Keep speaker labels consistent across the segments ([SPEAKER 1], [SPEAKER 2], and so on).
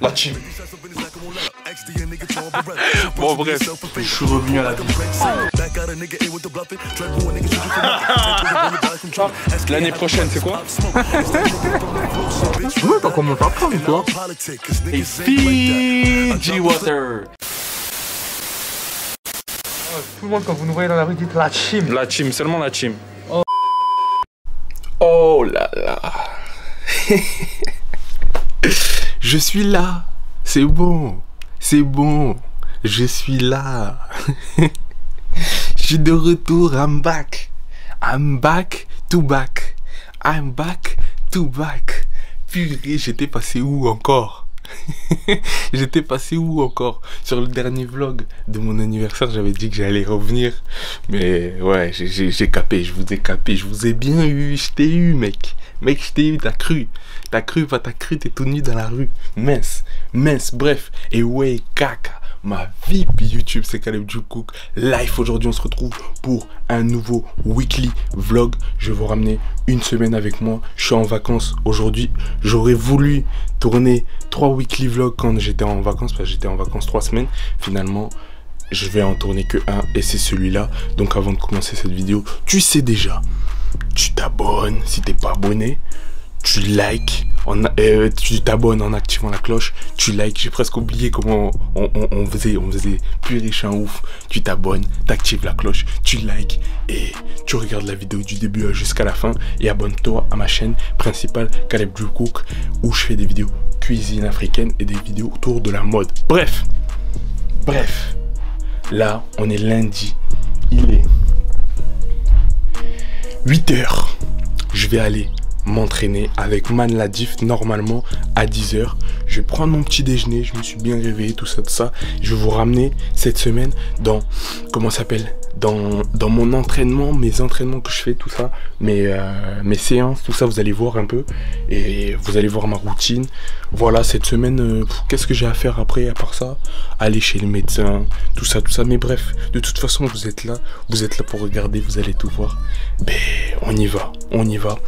[SPEAKER 1] La team. bon, bref, je suis revenu à la vie. L'année prochaine, c'est quoi?
[SPEAKER 2] Ouais, t'as commencé à prendre, toi.
[SPEAKER 1] Et Fiji Water.
[SPEAKER 2] Tout le monde, quand vous nous voyez dans la rue, dites la team.
[SPEAKER 1] La team, seulement la team. Oh là là.
[SPEAKER 3] Je suis là. C'est bon. C'est bon. Je suis là. Je suis de retour. I'm back. I'm back to back. I'm back to back. Purée, j'étais passé où encore? J'étais passé où encore? Sur le dernier vlog de mon anniversaire, j'avais dit que j'allais revenir. Mais ouais, j'ai capé, je vous ai capé, je vous ai bien eu, je t'ai eu, mec. Mec, je t'ai eu, t'as cru. T'as cru, t'as cru, t'es tout nu dans la rue. Mince, mince, bref. Et ouais, caca. Ma vie YouTube, c'est Caleb Cook. Live aujourd'hui, on se retrouve pour un nouveau weekly vlog. Je vais vous ramener une semaine avec moi. Je suis en vacances aujourd'hui. J'aurais voulu tourner trois weekly vlogs quand j'étais en vacances, parce que j'étais en vacances trois semaines. Finalement, je vais en tourner que un et c'est celui-là. Donc avant de commencer cette vidéo, tu sais déjà, tu t'abonnes si t'es pas abonné, tu likes, euh, tu t'abonnes en activant la cloche, tu likes, j'ai presque oublié comment on faisait, on faisait plus riche un ouf, tu t'abonnes, t'actives la cloche, tu likes et tu regardes la vidéo du début jusqu'à la fin et abonne-toi à ma chaîne principale Caleb Drew Cook où je fais des vidéos cuisine africaine et des vidéos autour de la mode. Bref, bref, là on est lundi, il est 8 heures. Je vais aller m'entraîner avec Man Ladif normalement à 10 heures. Je vais prendre mon petit déjeuner, je me suis bien réveillé, tout ça, tout ça. Je vais vous ramener cette semaine dans, comment s'appelle? Dans, mon entraînement, mes entraînements que je fais, tout ça, mes, euh, mes séances, tout ça, vous allez voir un peu. Et vous allez voir ma routine. Voilà, cette semaine, euh, qu'est-ce que j'ai à faire après, à part ça? Aller chez le médecin, tout ça, tout ça. Mais bref, de toute façon, vous êtes là, vous êtes là pour regarder, vous allez tout voir. Ben, on y va, on y va.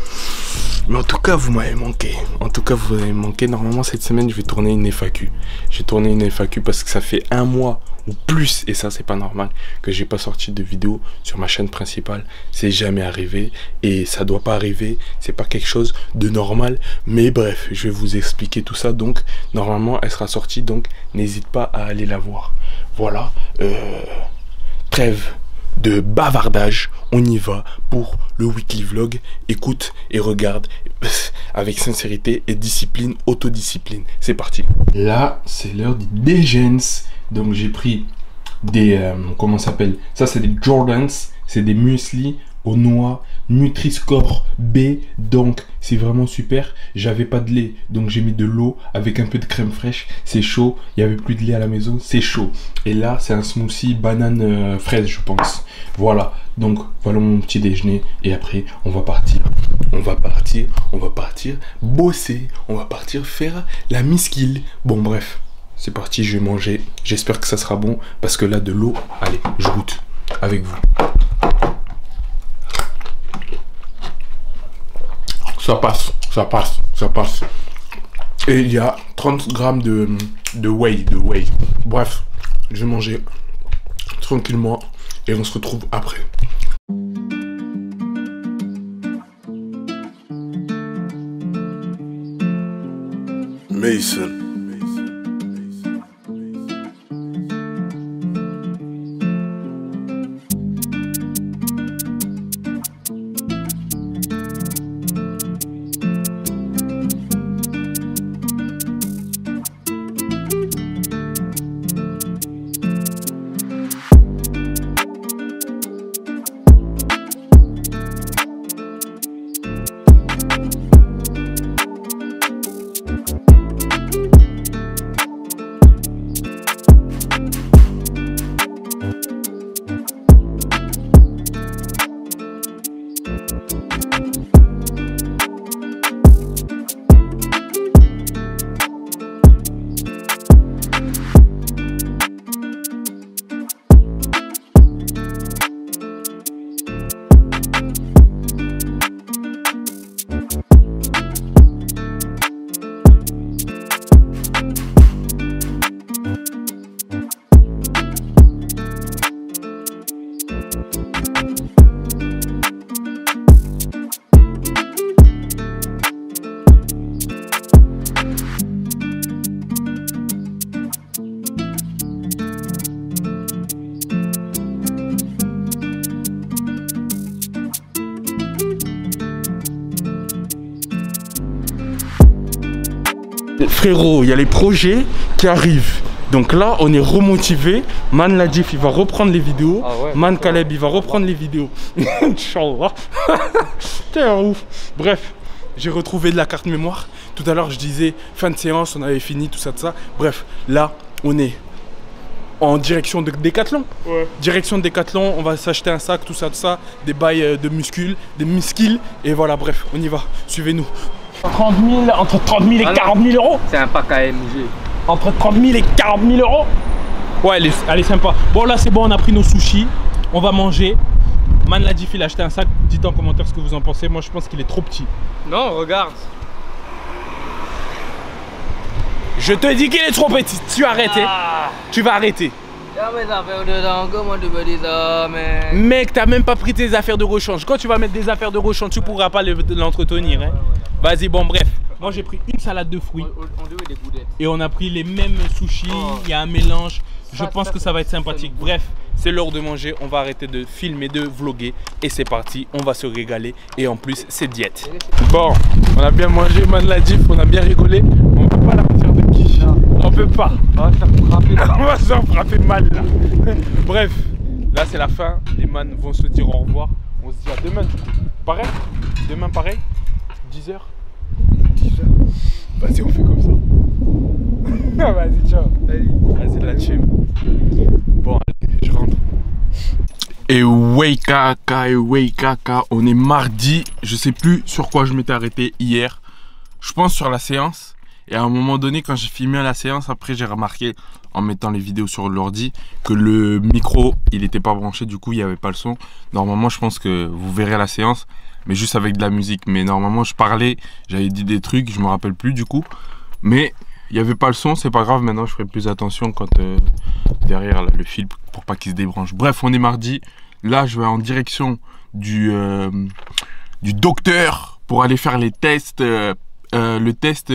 [SPEAKER 3] Mais en tout cas, vous m'avez manqué. En tout cas, vous m'avez manqué. Normalement, cette semaine, je vais tourner une FAQ. J'ai tourné une FAQ parce que ça fait un mois ou plus, et ça, c'est pas normal, que j'ai pas sorti de vidéo sur ma chaîne principale. C'est jamais arrivé et ça doit pas arriver. C'est pas quelque chose de normal. Mais bref, je vais vous expliquer tout ça. Donc, normalement, elle sera sortie. Donc, n'hésite pas à aller la voir. Voilà. Euh, trêve de bavardage, on y va pour le weekly vlog. Écoute et regarde avec sincérité et discipline, autodiscipline. C'est parti. Là, c'est l'heure du déjeuner. Donc j'ai pris des euh, comment ça s'appelle? Ça c'est des Jordans, c'est des muesli aux noix Nutri-Score B. Donc c'est vraiment super. J'avais pas de lait, donc j'ai mis de l'eau avec un peu de crème fraîche. C'est chaud. Il y avait plus de lait à la maison, c'est chaud. Et là, c'est un smoothie banane euh, fraise, je pense. Voilà. Donc voilà mon petit déjeuner et après on va partir. On va partir, on va partir bosser, on va partir faire la miskil. Bon bref, c'est parti, je vais manger. J'espère que ça sera bon parce que là de l'eau, allez, je goûte avec vous. Ça passe, ça passe, ça passe. Et il y a 30 grammes de, de whey, de whey. Bref, je vais manger tranquillement et on se retrouve après.
[SPEAKER 4] Mason.
[SPEAKER 3] Frérot, il y a les projets qui arrivent. Donc là, on est remotivé. Man Ladif, il va reprendre les vidéos.
[SPEAKER 2] Ah ouais,
[SPEAKER 3] Man Caleb, il va reprendre les vidéos. Inch'Allah. T'es un ouf. Bref, j'ai retrouvé de la carte mémoire. Tout à l'heure, je disais fin de séance, on avait fini, tout ça, tout ça. Bref, là, on est en direction de Décathlon.
[SPEAKER 2] Ouais.
[SPEAKER 3] Direction de Décathlon, on va s'acheter un sac, tout ça, tout ça. Des bails euh, de muscles, des muscles. Et voilà, bref, on y va. Suivez-nous. 30 000, entre 30 000 et
[SPEAKER 2] Ah non.
[SPEAKER 3] 40 000 euros.
[SPEAKER 2] C'est un pack AMG.
[SPEAKER 3] Entre 30 000 et 40 000 euros. Ouais, elle est, elle est sympa. Bon, là, c'est bon, on a pris nos sushis. On va manger. Man l'a dit, il a acheté un sac. Dites en commentaire ce que vous en pensez. Moi, je pense qu'il est trop petit.
[SPEAKER 2] Non, regarde.
[SPEAKER 3] Je te dis qu'il est trop petit. Tu arrêtes.
[SPEAKER 2] Ah.
[SPEAKER 3] Tu vas arrêter. Mec, t'as même pas pris tes affaires de rechange. Quand tu vas mettre des affaires de rechange, tu pourras pas le- l'entretenir. Hein. Vas-y, bon, bref. Moi, j'ai pris une salade de fruits.
[SPEAKER 2] On, on dirait des boulettes.
[SPEAKER 3] Et on a pris les mêmes sushis.
[SPEAKER 2] Oh.
[SPEAKER 3] Il y a un mélange. Je pense
[SPEAKER 2] ça,
[SPEAKER 3] que ça va être sympathique. Bref, c'est l'heure de manger. On va arrêter de filmer, de vlogger. Et c'est parti. On va se régaler. Et en plus, c'est diète. Bon, on a bien mangé, man la diff. On a bien rigolé. On peut pas la partir de qui? On peut pas.
[SPEAKER 2] On va se faire frapper.
[SPEAKER 3] On va se faire frapper mal là. Bref, là c'est la fin. Les man vont se dire au revoir. On se dit à demain. Pareil? Demain pareil? 10h 10h. Vas-y, on fait comme ça. Vas-y, ciao. Vas-y, la team. Bon, allez, je rentre. Et ouais kaka, et ouais kaka, on est mardi. Je sais plus sur quoi je m'étais arrêté hier. Je pense sur la séance. Et à un moment donné, quand j'ai filmé la séance, après j'ai remarqué en mettant les vidéos sur l'ordi que le micro il n'était pas branché, du coup il n'y avait pas le son. Normalement, je pense que vous verrez la séance, mais juste avec de la musique. Mais normalement, je parlais, j'avais dit des trucs, je me rappelle plus du coup. Mais il n'y avait pas le son, c'est pas grave. Maintenant, je ferai plus attention quand euh, derrière le fil pour pas qu'il se débranche. Bref, on est mardi. Là, je vais en direction du, euh, du docteur pour aller faire les tests, euh, le test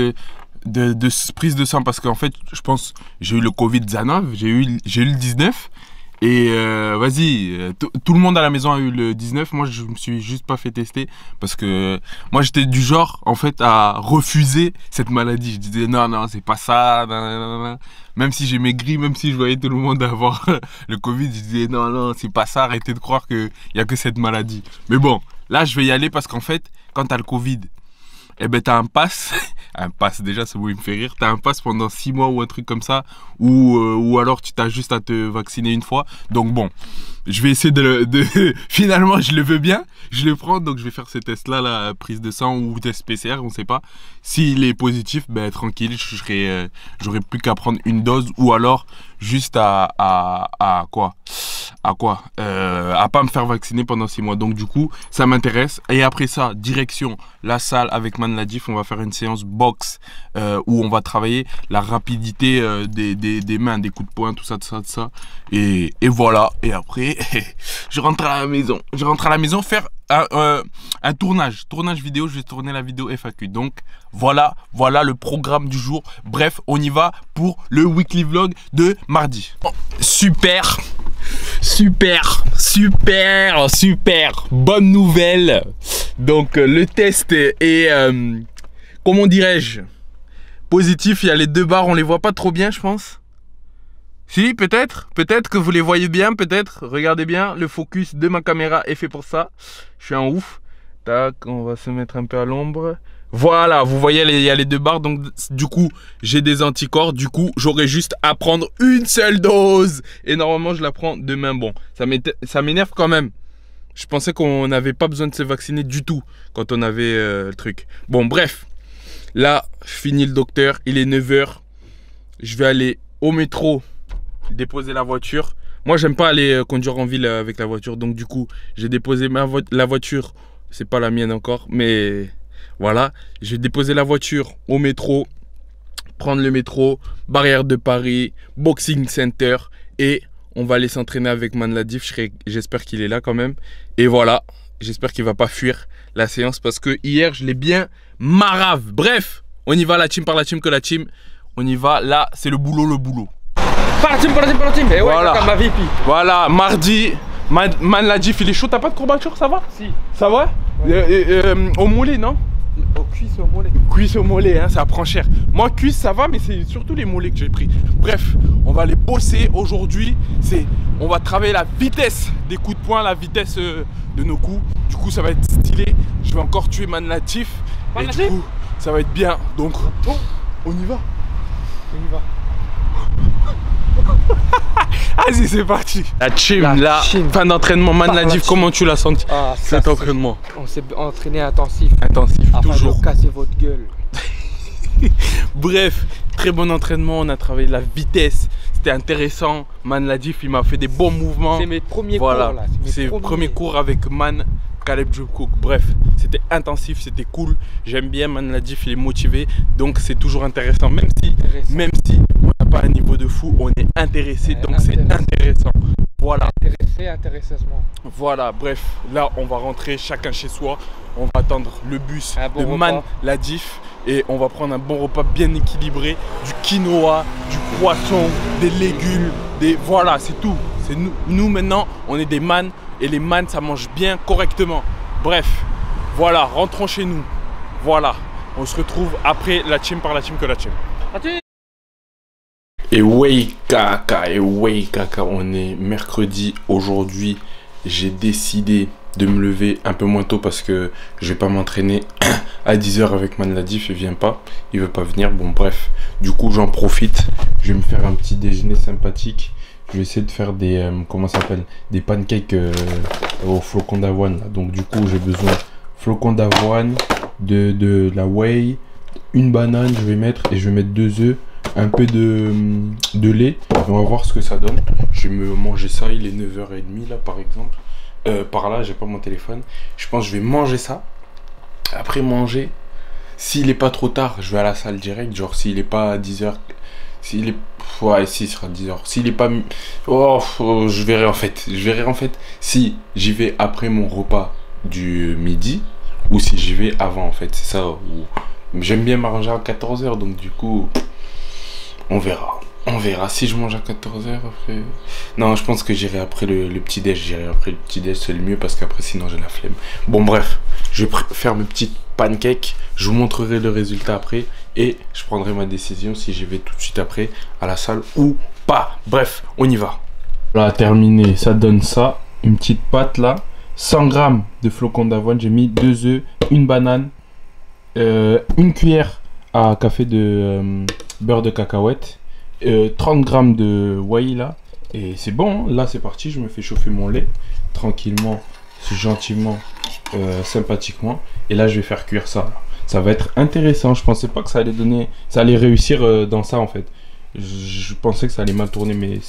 [SPEAKER 3] de, prise de sang parce qu'en fait, je pense, j'ai eu le Covid-19, j'ai eu, j'ai eu le 19. Et euh, vas-y, euh, tout le monde à la maison a eu le 19. Moi, je me suis juste pas fait tester parce que moi, j'étais du genre, en fait, à refuser cette maladie. Je disais non, non, c'est pas ça. Même si j'ai maigri, même si je voyais tout le monde avoir le Covid, je disais non, non, c'est pas ça. Arrêtez de croire qu'il y a que cette maladie. Mais bon, là, je vais y aller parce qu'en fait, quand t'as le Covid, eh ben t'as un pass, un pass déjà, il me fait rire, t'as un pass pendant 6 mois ou un truc comme ça, ou, euh, ou alors tu t'as juste à te vacciner une fois. Donc bon, je vais essayer de, le- finalement je le veux bien, je le prends, donc je vais faire ces tests là, la prise de sang ou test PCR, on sait pas. S'il est positif, ben tranquille, je serai, euh, j'aurai plus qu'à prendre une dose ou alors juste à, à, à quoi? À quoi? Euh, À pas me faire vacciner pendant 6 mois. Donc du coup, ça m'intéresse. Et après ça, direction la salle avec Man Ladif. On va faire une séance boxe euh, où on va travailler la rapidité euh, des, des, des mains, des coups de poing, tout ça, tout ça, tout ça. Et, et voilà. Et après, je rentre à la maison. Je rentre à la maison faire un, euh, tournage. Tournage vidéo. Je vais tourner la vidéo FAQ. Donc voilà, voilà le programme du jour. Bref, on y va pour le weekly vlog de mardi. Oh, super Super, super, super. Bonne nouvelle. Donc euh, le test est, euh, comment dirais-je, positif. Il y a les deux barres, on les voit pas trop bien, je pense. Si, peut-être, peut-être que vous les voyez bien, peut-être. Regardez bien, le focus de ma caméra est fait pour ça. Je suis un ouf. Tac, on va se mettre un peu à l'ombre. Voilà, vous voyez, il y a les deux barres. Donc, du coup, j'ai des anticorps. Du coup, j'aurai juste à prendre une seule dose. Et normalement, je la prends demain. Bon, ça m'énerve quand même. Je pensais qu'on n'avait pas besoin de se vacciner du tout quand on avait euh, le truc. Bon, bref. Là, je finis le docteur. Il est 9h. Je vais aller au métro déposer la voiture. Moi, j'aime pas aller euh, conduire en ville euh, avec la voiture. Donc, du coup, j'ai déposé la voiture. C'est pas la mienne encore, mais voilà. Je vais déposer la voiture au métro, prendre le métro, barrière de Paris, boxing center et on va aller s'entraîner avec Man Ladif. Je serai- J'espère qu'il est là quand même. Et voilà, j'espère qu'il va pas fuir la séance parce que hier je l'ai bien marave. Bref, on y va la team par la team que la team. On y va. Là, c'est le boulot, le boulot.
[SPEAKER 2] Par la team, par la team, par la team. Eh ouais,
[SPEAKER 3] Voilà.
[SPEAKER 2] comme ma VP.
[SPEAKER 3] Voilà, mardi, Man, Man Ladif, il est chaud. T'as pas de courbature, ça va
[SPEAKER 2] Si.
[SPEAKER 3] Ça va Euh, euh, euh, Au moulé, non
[SPEAKER 2] Aux cuisses au mollet.
[SPEAKER 3] Cuisse au mollet, hein, ça prend cher. Moi, cuisse, ça va, mais c'est surtout les mollets que j'ai pris. Bref, on va les bosser aujourd'hui. C'est, on va travailler la vitesse des coups de poing, la vitesse euh, de nos coups. Du coup, ça va être stylé. Je vais encore tuer Man Latif.
[SPEAKER 2] Man
[SPEAKER 3] et du
[SPEAKER 2] Latif
[SPEAKER 3] coup, ça va être bien. Donc, on y va.
[SPEAKER 2] On y va.
[SPEAKER 3] Vas-y, c'est parti. La team,
[SPEAKER 2] La
[SPEAKER 3] là,
[SPEAKER 2] team.
[SPEAKER 3] fin d'entraînement. Man
[SPEAKER 2] Par la
[SPEAKER 3] Latif,
[SPEAKER 2] team.
[SPEAKER 3] comment tu l'as senti
[SPEAKER 2] Ah,
[SPEAKER 3] Cet entraînement
[SPEAKER 2] On s'est entraîné intensif.
[SPEAKER 3] intensif,
[SPEAKER 2] Afin
[SPEAKER 3] toujours.
[SPEAKER 2] de casser votre gueule.
[SPEAKER 3] Bref, très bon entraînement. On a travaillé la vitesse. C'était intéressant. Man Ladif, il m'a fait des bons mouvements.
[SPEAKER 2] C'est mes premiers
[SPEAKER 3] Voilà,
[SPEAKER 2] cours là. mes
[SPEAKER 3] c'est le
[SPEAKER 2] premiers.
[SPEAKER 3] premier cours avec Man Caleb Cook. Bref, c'était intensif, c'était cool. J'aime bien Man Ladif, il est motivé. Donc c'est toujours intéressant. Même si,
[SPEAKER 2] Intéressant.
[SPEAKER 3] même si on n'a pas un niveau de fou, on est intéressé.
[SPEAKER 2] Ouais,
[SPEAKER 3] donc c'est
[SPEAKER 2] intéressant.
[SPEAKER 3] Voilà,
[SPEAKER 2] Intéressé,
[SPEAKER 3] voilà, bref, là on va rentrer chacun chez soi. On va attendre le bus
[SPEAKER 2] Un
[SPEAKER 3] de. Man Ladif et on va prendre un bon repas bien équilibré, du quinoa, du poisson, des légumes, des voilà, c'est tout. C'est nous, nous maintenant, on est des man et les man ça mange bien correctement. Bref, voilà, rentrons chez nous. Voilà, on se retrouve après la team par la team que la team. Et ouais caca, et ouais caca, on est mercredi aujourd'hui. J'ai décidé de me lever un peu moins tôt parce que je vais pas m'entraîner à 10h avec Man Ladif, il vient pas, il veut pas venir. Bon bref, du coup j'en profite, je vais me faire un petit déjeuner sympathique. Je vais essayer de faire des euh, comment ça s'appelle des pancakes euh, au flocon d'avoine. Donc du coup j'ai besoin flocon d'avoine, de, de la whey, une banane je vais mettre et je vais mettre deux œufs un peu de, de lait. On va voir ce que ça donne. Je vais me manger ça. Il est 9h30 là par exemple. Euh, par là, j'ai pas mon téléphone. Je pense que je vais manger ça. Après manger, s'il est pas trop tard, je vais à la salle direct. Genre s'il est pas à 10h. S'il est. Ouais, il sera 10h. S'il est pas. Oh, oh, je verrai en fait. Je verrai en fait si j'y vais après mon repas du midi ou si j'y vais avant en fait. C'est ça. J'aime bien m'arranger à 14h donc du coup. On verra. On verra. Si je mange à 14h après. Non, je pense que j'irai après le, le petit déj. J'irai après le petit déj, c'est le mieux parce qu'après sinon j'ai la flemme. Bon, bref. Je vais faire mes petites pancakes. Je vous montrerai le résultat après. Et je prendrai ma décision si j'y vais tout de suite après à la salle ou pas. Bref, on y va. Voilà, terminé. Ça donne ça. Une petite pâte là. 100 grammes de flocons d'avoine. J'ai mis deux œufs, une banane, euh, une cuillère à café de euh, beurre de cacahuète, euh, 30 grammes de whey là. Et c'est bon, hein. là c'est parti, je me fais chauffer mon lait tranquillement, gentiment, euh, sympathiquement. Et là je vais faire cuire ça. Ça va être intéressant, je pensais pas que ça allait donner, ça allait réussir euh, dans ça en fait. Je, pensais que ça allait mal tourner, mais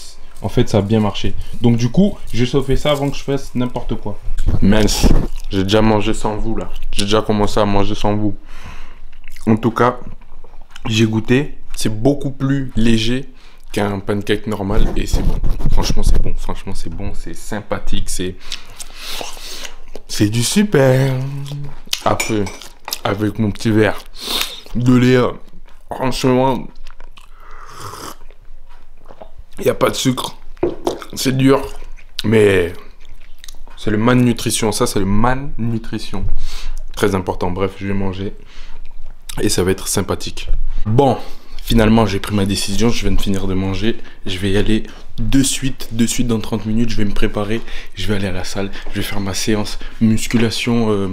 [SPEAKER 3] en fait ça a bien marché. Donc du coup, vais chauffer ça avant que je fasse n'importe quoi. Mince, j'ai déjà mangé sans vous là. J'ai déjà commencé à manger sans vous. En tout cas, j'ai goûté. C'est beaucoup plus léger qu'un pancake normal et c'est bon. Franchement, c'est bon. Franchement, c'est bon. C'est sympathique. C'est. C'est du super. Après, avec mon petit verre de lait, euh, franchement, il n'y a pas de sucre. C'est dur. Mais c'est le man nutrition. Ça, c'est le man nutrition. Très important. Bref, je vais manger. Et ça va être sympathique. Bon, finalement, j'ai pris ma décision. Je viens de finir de manger. Je vais y aller de suite, de suite dans 30 minutes. Je vais me préparer. Je vais aller à la salle. Je vais faire ma séance musculation euh,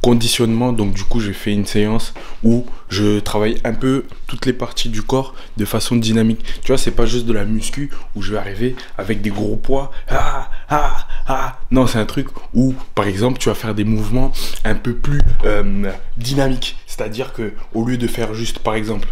[SPEAKER 3] conditionnement. Donc, du coup, j'ai fait une séance où je travaille un peu toutes les parties du corps de façon dynamique. Tu vois, c'est pas juste de la muscu où je vais arriver avec des gros poids. Ah, ah, ah. Non, c'est un truc où, par exemple, tu vas faire des mouvements un peu plus euh, dynamiques. C'est-à-dire que au lieu de faire juste, par exemple,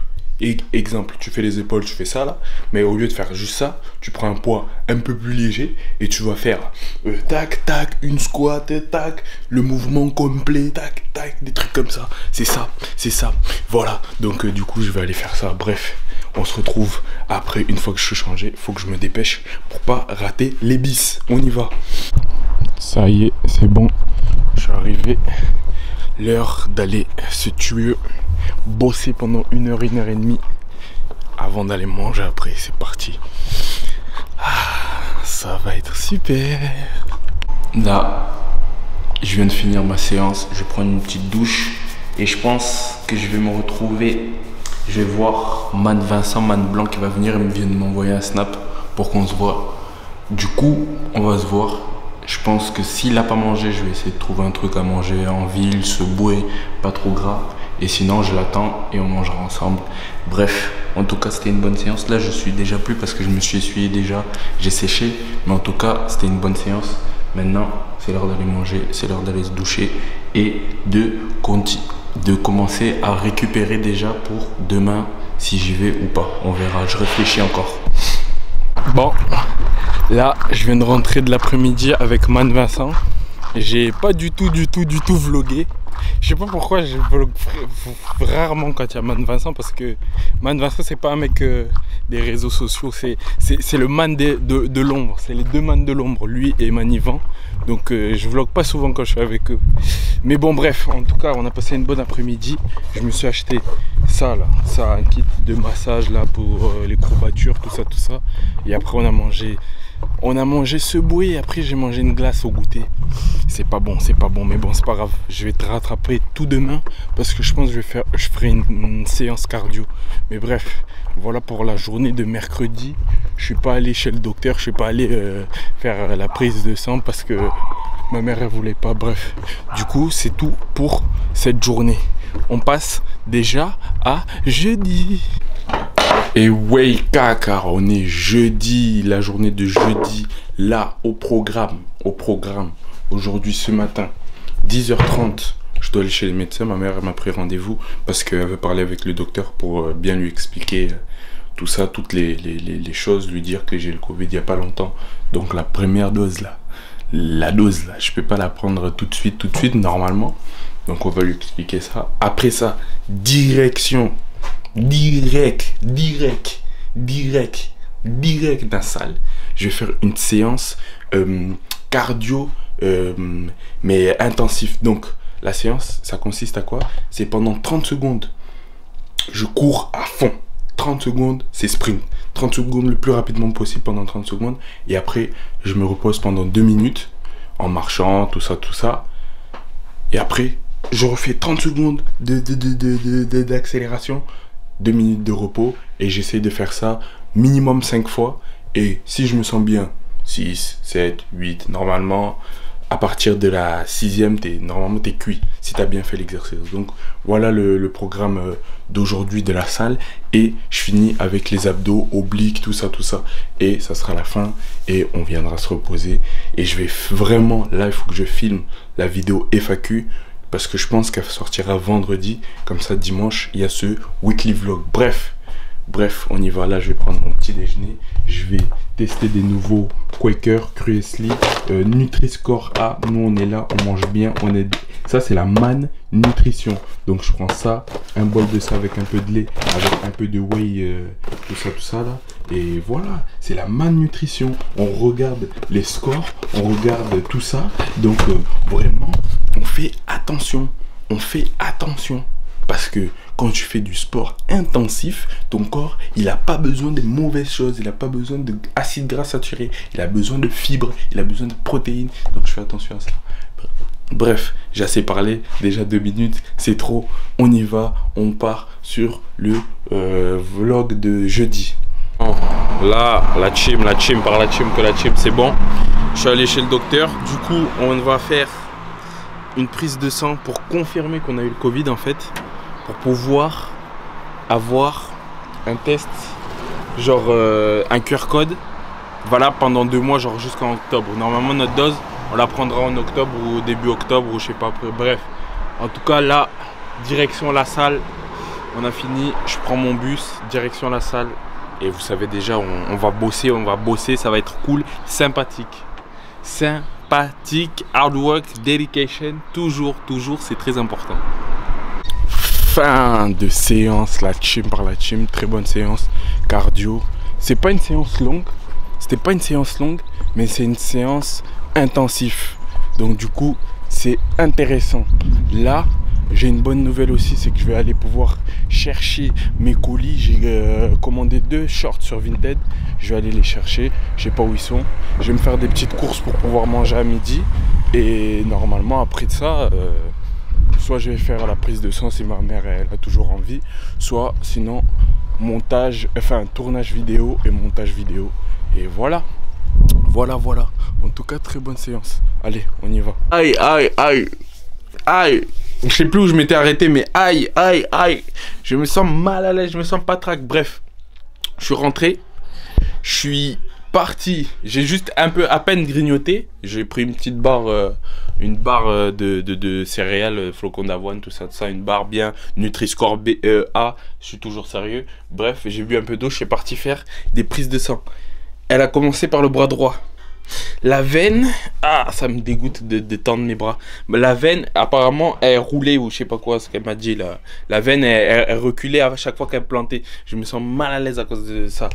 [SPEAKER 3] exemple, tu fais les épaules, tu fais ça là, mais au lieu de faire juste ça, tu prends un poids un peu plus léger et tu vas faire euh, tac, tac, une squat, tac, le mouvement complet, tac, tac, des trucs comme ça. C'est ça, c'est ça. Voilà, donc euh, du coup, je vais aller faire ça. Bref, on se retrouve après, une fois que je suis changé, faut que je me dépêche pour pas rater les bis. On y va. Ça y est, c'est bon. Je suis arrivé. L'heure d'aller se tuer, bosser pendant une heure, une heure et demie avant d'aller manger après. C'est parti. Ah, ça va être super. Là, je viens de finir ma séance. Je prendre une petite douche Et je pense que je vais me retrouver. Je vais voir Man Vincent, Man Blanc qui va venir. Il vient de m'envoyer un snap pour qu'on se voit. Du coup, on va se voir. Je pense que s'il n'a pas mangé, je vais essayer de trouver un truc à manger en ville, se bouer, pas trop gras. Et sinon, je l'attends et on mangera ensemble. Bref, en tout cas, c'était une bonne séance. Là, je suis déjà plus parce que je me suis essuyé déjà. J'ai séché. Mais en tout cas, c'était une bonne séance. Maintenant, c'est l'heure d'aller manger, c'est l'heure d'aller se doucher et de, de commencer à récupérer déjà pour demain si j'y vais ou pas. On verra, je réfléchis encore. Bon, là, je viens de rentrer de l'après-midi avec Man Vincent. J'ai pas du tout, du tout, du tout vlogué. Je sais pas pourquoi je vlog rarement quand il y a Man Vincent parce que Man Vincent c'est pas un mec euh, des réseaux sociaux, c'est le man de, de, l'ombre, c'est les deux man de l'ombre, lui et Manivan. Donc euh, je vlog pas souvent quand je suis avec eux. Mais bon bref, en tout cas on a passé une bonne après-midi. Je me suis acheté ça là, ça un kit de massage là pour euh, les courbatures, tout ça, tout ça. Et après on a mangé on a mangé ce bouet, après j'ai mangé une glace au goûter. C'est pas bon, c'est pas bon, mais bon, c'est pas grave. Je vais te rattraper tout demain parce que je pense que je, ferai une, séance cardio. Mais bref, voilà pour la journée de mercredi. Je suis pas allé chez le docteur, je suis pas allé euh, faire la prise de sang parce que ma mère elle voulait pas. Bref, du coup, c'est tout pour cette journée. On passe déjà à jeudi. Et ouais, car on est jeudi, la journée de jeudi, là, au programme, au programme. Aujourd'hui, ce matin, 10h30, je dois aller chez le médecin. Ma mère m'a pris rendez-vous parce qu'elle veut parler avec le docteur pour euh, bien lui expliquer euh, tout ça, toutes les, choses, lui dire que j'ai le Covid il n'y a pas longtemps. Donc la première dose là, la dose là, je peux pas la prendre tout de suite, tout de suite, normalement. Donc on va lui expliquer ça. Après ça, direction direct, direct, direct, direct dans la salle. Je vais faire une séance euh, cardio, euh, mais intensif. Donc, la séance, ça consiste à quoi? C'est pendant 30 secondes, je cours à fond. 30 secondes, c'est sprint. 30 secondes le plus rapidement possible pendant 30 secondes. Et après, je me repose pendant 2 minutes en marchant, tout ça, tout ça. Et après, je refais 30 secondes d'accélération. De, de, 2 minutes de repos et j'essaie de faire ça minimum 5 fois. Et si je me sens bien, 6, 7, 8, normalement, à partir de la sixième, es, normalement, tu es cuit si tu as bien fait l'exercice. Donc, voilà le, programme euh, d'aujourd'hui de la salle. Et je finis avec les abdos, obliques, tout ça, tout ça. Et ça sera la fin. Et on viendra se reposer. Et je vais vraiment, là, il faut que je filme la vidéo FAQ parce que je pense qu'elle sortira vendredi. Comme ça, dimanche, il y a ce weekly vlog. Bref, bref, on y va. Là, je vais prendre mon petit déjeuner. Je vais tester des nouveaux Quaker, Curiously, euh, Nutri-Score A. Nous, on est là, on mange bien. On est... Ça, c'est la man nutrition. Donc, je prends ça, un bol de ça avec un peu de lait, avec un peu de whey, euh, tout ça, tout ça là. Et voilà, c'est la man nutrition. On regarde les scores, on regarde tout ça. Donc, euh, vraiment, on fait attention. On fait attention. Parce que quand tu fais du sport intensif, ton corps, il n'a pas besoin de mauvaises choses. Il n'a pas besoin d'acides gras saturés. Il a besoin de fibres. Il a besoin de protéines. Donc je fais attention à ça. Bref, j'ai assez parlé. Déjà deux minutes, c'est trop. On y va. On part sur le euh, vlog de jeudi. Là, la team, la team, par la team que la team, c'est bon. Je suis allé chez le docteur. Du coup, on va faire une prise de sang pour confirmer qu'on a eu le Covid en fait, pour pouvoir avoir un test, genre euh, un QR code, voilà pendant deux mois, genre jusqu'en octobre. Normalement notre dose, on la prendra en octobre ou début octobre ou je sais pas. Bref, en tout cas là, direction la salle, on a fini. Je prends mon bus, direction la salle. Et vous savez déjà, on, va bosser, on va bosser, ça va être cool, sympathique. Sympathique hard work, dedication, toujours, toujours, c'est très important. Fin de séance, la team par la team, très bonne séance, cardio. C'est pas une séance longue, c'était pas une séance longue, mais c'est une séance intensive. Donc du coup, c'est intéressant. Là, j'ai une bonne nouvelle aussi, c'est que je vais aller pouvoir chercher mes colis. J'ai euh, commandé deux shorts sur Vinted. Je vais aller les chercher. Je sais pas où ils sont. Je vais me faire des petites courses pour pouvoir manger à midi. Et normalement, après de ça, euh, soit je vais faire la prise de sang si ma mère elle a toujours envie, soit sinon montage, enfin tournage vidéo et montage vidéo. Et voilà, voilà, voilà. En tout cas, très bonne séance. Allez, on y va. Aïe, aïe, aïe, aïe. Je sais plus où je m'étais arrêté, mais aïe, aïe, aïe. Je me sens mal à l'aise, je me sens pas trac. Bref, je suis rentré. Je suis parti. J'ai juste un peu à peine grignoté. J'ai pris une petite barre, euh, une barre euh, de, céréales, euh, flocons d'avoine, tout ça, tout ça, une barre bien Nutri-Score B, euh, A. Je suis toujours sérieux. Bref, j'ai bu un peu d'eau. Je suis parti faire des prises de sang. Elle a commencé par le bras droit. La veine, ah, ça me dégoûte de, tendre mes bras. La veine, apparemment, elle roulait ou je sais pas quoi, ce qu'elle m'a dit là. La veine, elle, elle- elle reculait à chaque fois qu'elle plantait. Je me sens mal à l'aise à cause de ça.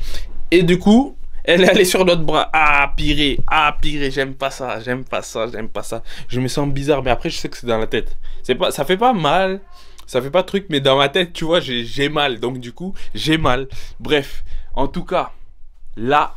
[SPEAKER 3] Et du coup, elle est allée sur l'autre bras. Ah, pire, ah, pire, j'aime pas ça, j'aime pas ça, j'aime pas ça. Je me sens bizarre, mais après, je sais que c'est dans la tête. C'est pas, ça fait pas mal, ça fait pas truc, mais dans ma tête, tu vois, j'ai mal. Donc, du coup, j'ai mal. Bref, en tout cas, là,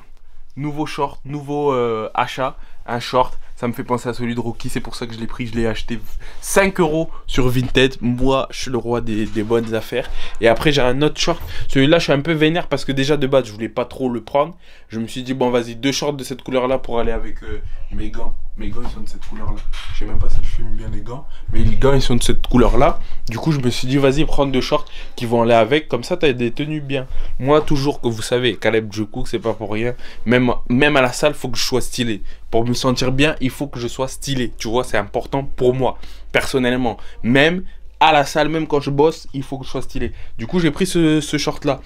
[SPEAKER 3] nouveau short, nouveau euh, achat, un short. Ça me fait penser à celui de Rocky, c'est pour ça que je l'ai pris. Je l'ai acheté 5 euros sur Vinted. Moi, je suis le roi des, bonnes affaires. Et après, j'ai un autre short. Celui-là, je suis un peu vénère parce que déjà de base, je voulais pas trop le prendre. Je me suis dit, bon, vas-y, deux shorts de cette couleur-là pour aller avec euh, mes gants. Mes gants, ils sont de cette couleur-là. Je sais même pas si je filme bien les gants. Mais les gants, ils sont de cette couleur-là. Du coup, je me suis dit, vas-y, prendre deux shorts qui vont aller avec. Comme ça, t'as des tenues bien. Moi, toujours que vous savez, Caleb Jokouk, c'est pas pour rien. Même, même à la salle, faut que je sois stylé. Pour me sentir bien, il faut que je sois stylé. Tu vois, c'est important pour moi, personnellement. Même à la salle, même quand je bosse, il faut que je sois stylé. Du coup, j'ai pris ce, ce short-là.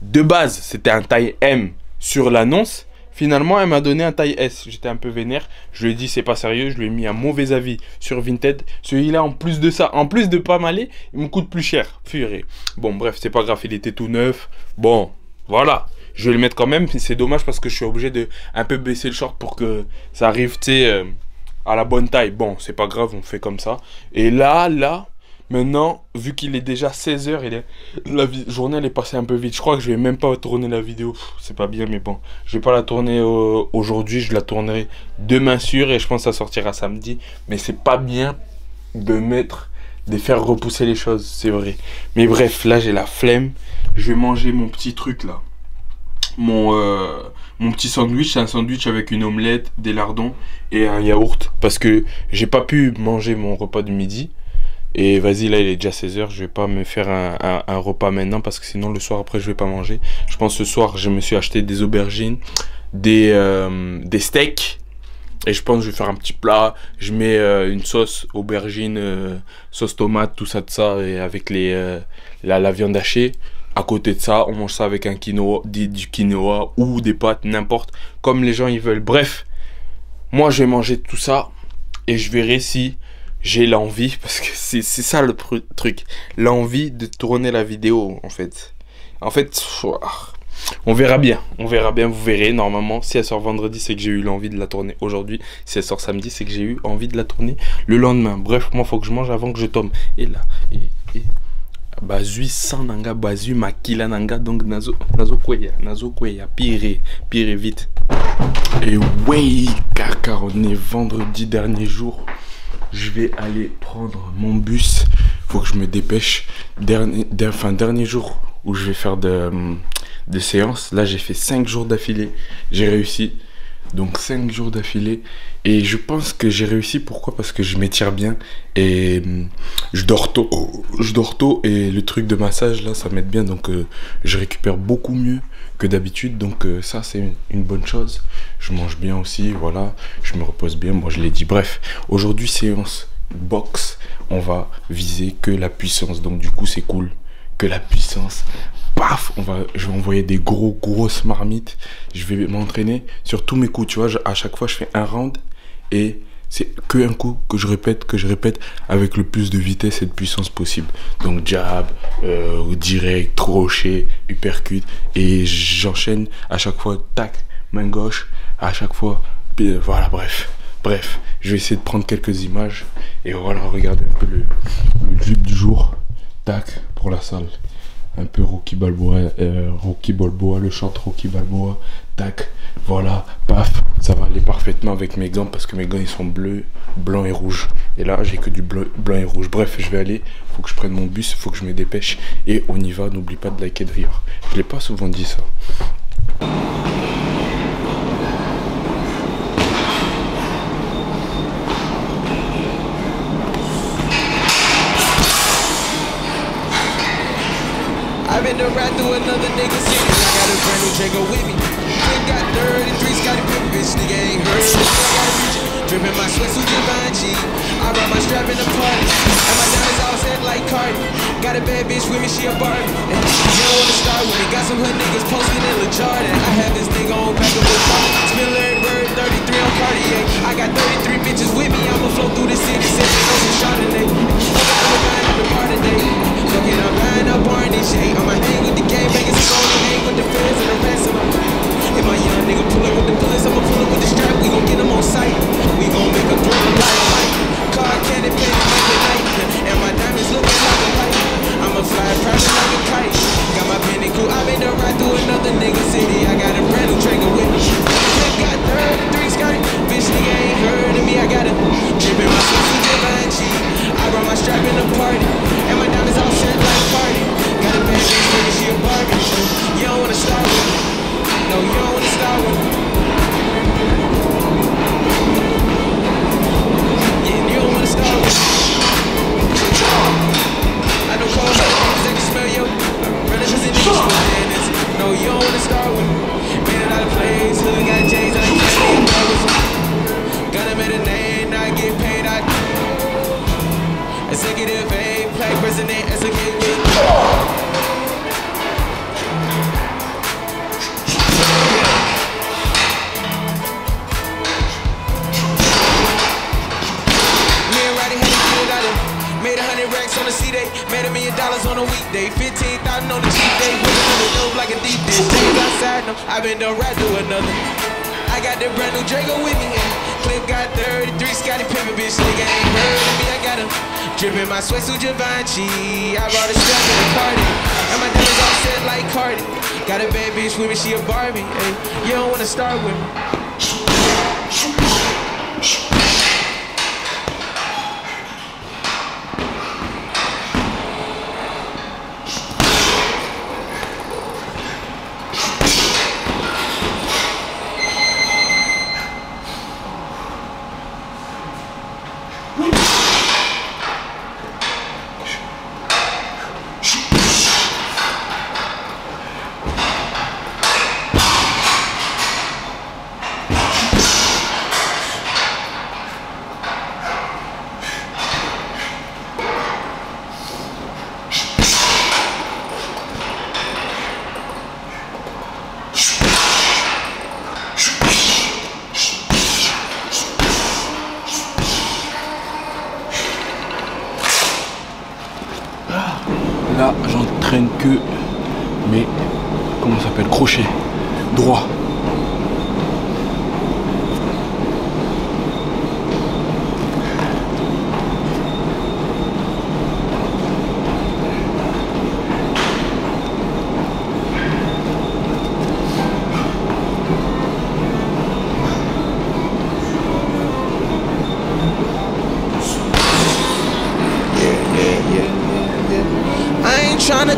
[SPEAKER 3] De base, c'était un taille M sur l'annonce. Finalement, elle m'a donné un taille S. J'étais un peu vénère. Je lui ai dit, c'est pas sérieux. Je lui ai mis un mauvais avis sur Vinted. Celui-là, en plus de ça, en plus de pas m'aller, il me coûte plus cher. Purée. Bon, bref, c'est pas grave. Il était tout neuf. Bon, voilà. Je vais le mettre quand même. C'est dommage parce que je suis obligé de un peu baisser le short pour que ça arrive, tu sais, euh, à la bonne taille. Bon, c'est pas grave, on fait comme ça. Et là, là, maintenant, vu qu'il est déjà 16h, il est... la journée elle est passée un peu vite. Je crois que je vais même pas tourner la vidéo. C'est pas bien, mais bon. Je vais pas la tourner aujourd'hui. Je la tournerai demain sûr et je pense que ça sortira samedi. Mais c'est pas bien de mettre, de faire repousser les choses, c'est vrai. Mais bref, là j'ai la flemme. Je vais manger mon petit truc là. Mon, euh, mon petit sandwich, c'est un sandwich avec une omelette, des lardons et un yaourt. Parce que j'ai pas pu manger mon repas du midi. Et vas-y, là il est déjà 16h, je vais pas me faire un, un- repas maintenant parce que sinon le soir après je vais pas manger. Je pense ce soir je me suis acheté des aubergines, des, euh, des steaks. Et je pense que je vais faire un petit plat. Je mets euh, une sauce aubergine, euh, sauce tomate, tout ça, de ça, et avec les, la, la viande hachée. À côté de ça, on mange ça avec un quinoa, du, du quinoa ou des pâtes, n'importe, comme les gens ils veulent. Bref, moi je vais manger tout ça et je verrai si j'ai l'envie, parce que c'est ça le truc, l'envie de tourner la vidéo en fait. En fait, ah, on verra bien, on verra bien, vous verrez. Normalement, si elle sort vendredi, c'est que j'ai eu l'envie de la tourner aujourd'hui. Si elle sort samedi, c'est que j'ai eu envie de la tourner le lendemain. Bref, moi, faut que je mange avant que je tombe. Et là, et, et bazui sans nanga, bazui makila nanga, donc nazo, nazo kweya, nazo kweya, pire, pire vite. Et ouais, car on est vendredi dernier jour. Je vais aller prendre mon bus. Faut que je me dépêche. Dernier, der- enfin, dernier jour où je vais faire de, de séances. Là, j'ai fait 5 jours d'affilée. J'ai réussi. Donc 5 jours d'affilée. Et je pense que j'ai réussi. Pourquoi? Parce que je m'étire bien. Et je dors tôt. Je dors tôt. Et le truc de massage, là, ça m'aide bien. Donc euh, je récupère beaucoup mieux que d'habitude. Donc euh, ça, c'est une, bonne chose. Je mange bien aussi. Voilà. Je me repose bien. Moi, je l'ai dit. Bref. Aujourd'hui, séance boxe. On va viser que la puissance. Donc du coup, c'est cool. Que la puissance. Paf, on va, je vais envoyer des gros, grosses marmites. Je vais m'entraîner sur tous mes coups. Tu vois, à chaque fois, je fais un round et c'est que un coup que je répète, que je répète avec le plus de vitesse et de puissance possible. Donc jab, euh, direct, crochet, uppercut et j'enchaîne à chaque fois tac, main gauche, à chaque fois. Voilà, bref. Bref, je vais essayer de prendre quelques images et voilà, regardez un peu le, le du jour. Tac, pour la salle. Un peu Rocky Balboa, euh, Rocky Balboa, le chant Rocky Balboa, tac, voilà, paf, ça va aller parfaitement avec mes gants parce que mes gants ils sont bleus, blancs et rouges. Et là j'ai que du bleu, blanc et rouge. Bref, je vais aller, faut que je prenne mon bus, faut que je me dépêche et on y va. N'oublie pas de liker de rire. Je l'ai pas souvent dit ça.
[SPEAKER 4] Another nigga city. I got a brand new Draco with me. They got 33 Scotty Pippen, bitch, nigga ain't heard. Dripping my sweat suit Givenchy. I brought my strap in the party. And my diamonds all set like Cardi. Got a bad bitch with me, she a Barbie. And you don't wanna start with me. Got some hood niggas posting in La Jordan. I have this nigga on back of the car. Spill every word, 33 on Cartier. I got 33 bitches with me. I'ma flow through the city, sipping on some Chardonnay. I'm buying up the bar today. Look I'm buying up shade. I'ma hang with the gang bangers, so I'ma hang with the feds and the rest of them. If my young nigga pull up with the bullets, I'ma pull up with the strap. We gon' get on sight. We gon' make a thriller like fight. Car candy paint like the night. And my diamonds looking like a light. I'ma fly private like a kite. Got my penny cool. I made the ride through another nigga city. I got a brand new Draco with me. I got 33 Scotty. Bitch nigga ain't of me. I got a chip in my sister Givenchy. I brought my strap in the party. And my diamonds all set like a party. Got a bad bitch me. She a Barbie. You don't wanna start with me. No, you don't wanna start with me. Yeah, you don't wanna start. I know cold niggas that can smell yo. Relatives and niggas with bananas. No, you don't wanna start with me. Man, I plays, hood got J's, I can't brothers. Gonna make a name, not get paid, I Executive A, play president, execute hundred racks on the C-Day Made a million dollars on a weekday. 15,000 on the cheap day. Whipping on the dope like a deep dish Days outside, no, i been done right to another. I got the brand new Draco with me Clip got 33 Scotty Pippen, bitch Nigga ain't heard of me, I got him Dripping my sweatsuit Givenchy. I brought a strap in the party And my diamonds all set like Cardi. Got a bad bitch with me, she a Barbie ay. You don't wanna start with me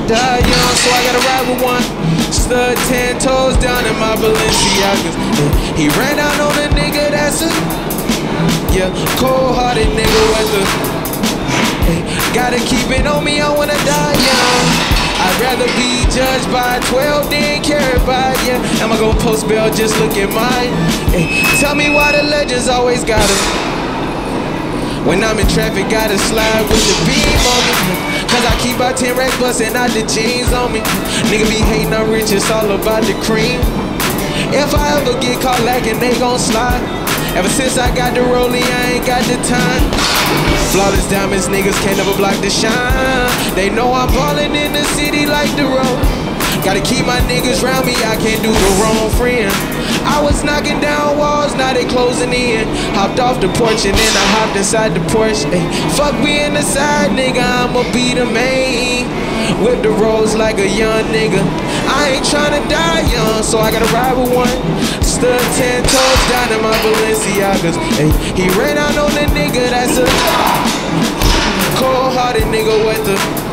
[SPEAKER 4] die young, so I gotta ride with one. Stood ten toes down in my Balenciagas. Yeah, He ran out on a nigga that's a yeah, cold-hearted nigga with the. Hey, gotta keep it on me, I wanna die young. I'd rather be judged by 12 than carried by, yeah. Am I'ma go post bail, just look at mine. Hey, tell me why the legends always gotta. When I'm in traffic, gotta slide with the beam on me. Cause I keep out 10 racks busting out the jeans on me. Nigga be hating, I'm rich, it's all about the cream. If I ever get caught lacking, they gon' slide. Ever since I got the rollie, I ain't got the time. Flawless diamonds, niggas can't never block the shine. They know I'm ballin' in the city like the road. Gotta keep my niggas round me, I can't do the wrong friend. I was knocking down walls, now they closing in. Hopped off the porch and then I hopped inside the Porsche. Ay, fuck being the side nigga, I'ma be the main. Whip the roads like a young nigga. I ain't tryna die young, so I gotta ride with one. Stood ten toes down in my Balenciagas. Hey, he ran out on the nigga, that's a cold hearted nigga with the.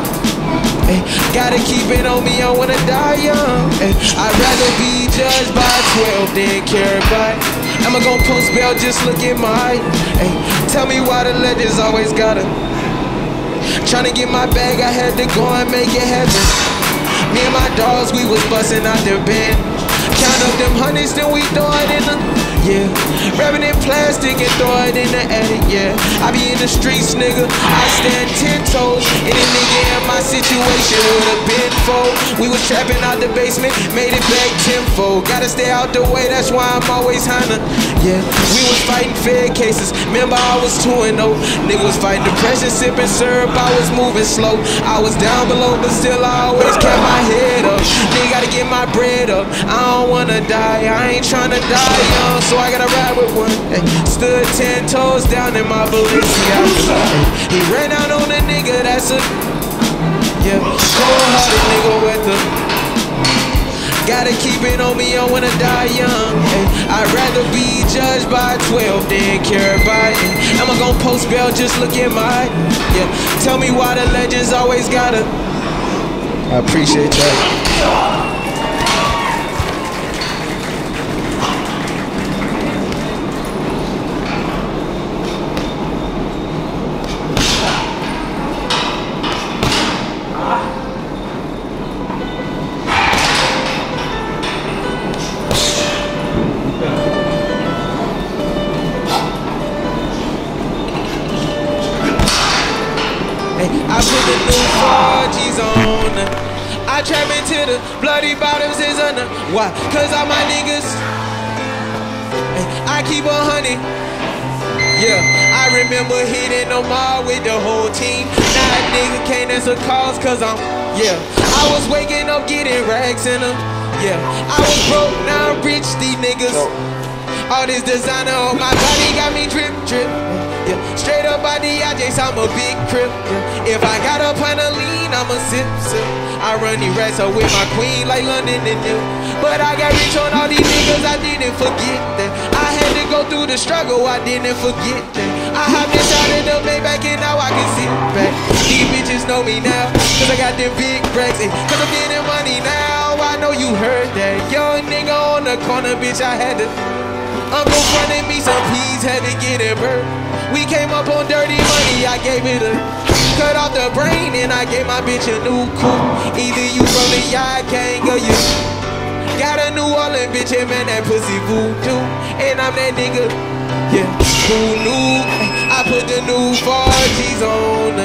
[SPEAKER 4] Ay, gotta keep it on me, I wanna die young. Ay, I'd rather be judged by 12 than care about. I'ma gon' post bail, just look at my. Ay, eh. tell me why the legends always gotta. Tryna get my bag, I had to go and make it happen. Me and my dogs, we was busting out the band. Count up them hundreds, then we throw it in the. Yeah, wrapping in plastic and throw it in the attic, yeah. I be in the streets, nigga. I stand ten toes. Any nigga in my situation would have been full. We was trapping out the basement, made it back tenfold. Gotta stay out the way, that's why I'm always hunting. Yeah, we was fighting fair cases. Remember, I was 2 and 0. Nigga was fighting depression, sipping syrup. I was moving slow. I was down below, but still I always kept my head up. Nigga, gotta get my bread up. I don't wanna die, I ain't tryna die young, so I gotta ride with one. Stood ten toes down in my Balenciaga. He ran out on a nigga, that's a yeah, cold-hearted nigga with the. Gotta keep it on me, I wanna die young. I'd rather be judged by 12 than care about it. Am I gon' post bail? Just look at my. Yeah, tell me why the legends always gotta. I appreciate that. Keep a honey. Yeah, I remember hitting the mall with the whole team. Now a nigga can't answer calls cause I'm. Yeah, I was waking up getting rags in them. Yeah, I was broke, now I'm rich, these niggas. All this designer on my body got me drip, drip. Yeah, straight up by the IJs, I'm a big crip. Yeah. If I got a pint of lean, I'ma sip, sip. I run the rats up with my queen like London and you. But I got rich on all these niggas, I didn't forget that. I had to go through the struggle, I didn't forget that. I hopped inside of the Maybach and now I can sit back. These bitches know me now, cause I got them big racks. And cause I'm getting money now, I know you heard that. Young nigga on the corner, bitch, I had to. Uncle fronted me some peas, had to get it burnt. We came up on dirty money, I gave it a cut off the brain and I gave my bitch a new coupe. Either you from the yard gang or you got a New Orleans bitch and man that pussy voodoo. And I'm that nigga, yeah, who knew? I put the new 4G's on.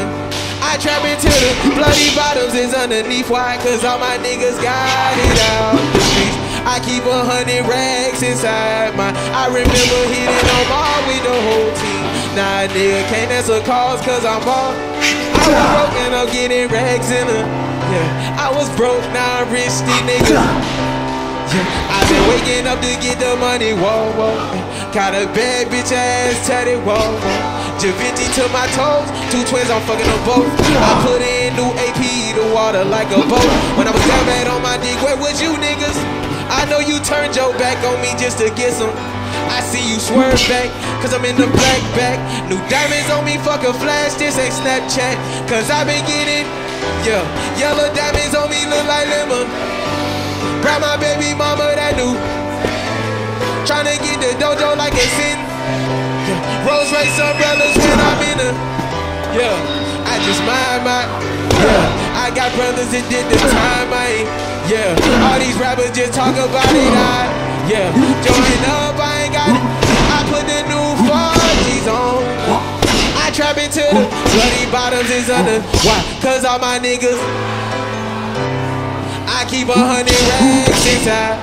[SPEAKER 4] I trap into the bloody bottoms is underneath. Why? Cause all my niggas got it out the streets. I keep a hundred racks inside my. I remember hitting on ball with the whole team. Nah, nigga can't answer calls cause I'm on. I was broke and I'm getting rags in her. Yeah, I was broke, now I'm rich, these niggas. Yeah, I've been waking up to get the money, whoa, whoa. Got a bad bitch ass tatted, whoa, whoa. Javinci to my toes, two twins, I'm fucking them both. I put in new AP, the water like a boat. When I was down bad on my dick, where was you niggas? I know you turned your back on me just to get some. I see you swerve back, cause I'm in the black back. New diamonds on me, fuck a flash, this ain't Snapchat. Cause I been getting, yeah, yellow diamonds on me look like lemon. Grab my baby mama that new. Tryna get the dojo like a sin. Yeah. Rose Royce umbrellas when I'm in a. Yeah, I just mind my. Yeah, I got brothers that did the time, I ain't. Yeah, all these rappers just talk about it. I, yeah, join up, I got. I put the new 4G's on. I trap into the bloody bottoms is under. Why? Cause all my niggas. I keep a hundred racks inside.